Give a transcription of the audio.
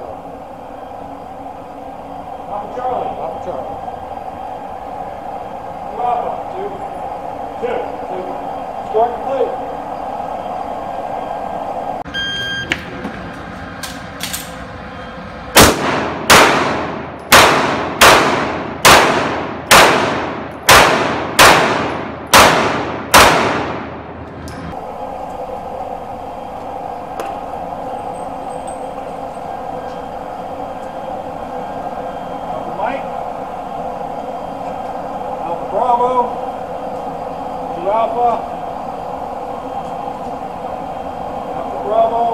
two Bravo. Papa Charlie. Papa Charlie. Two Alpha. Two. Two. Two. Start complete. Alpha Mike. Alpha Bravo. Two Alpha. Alpha Bravo.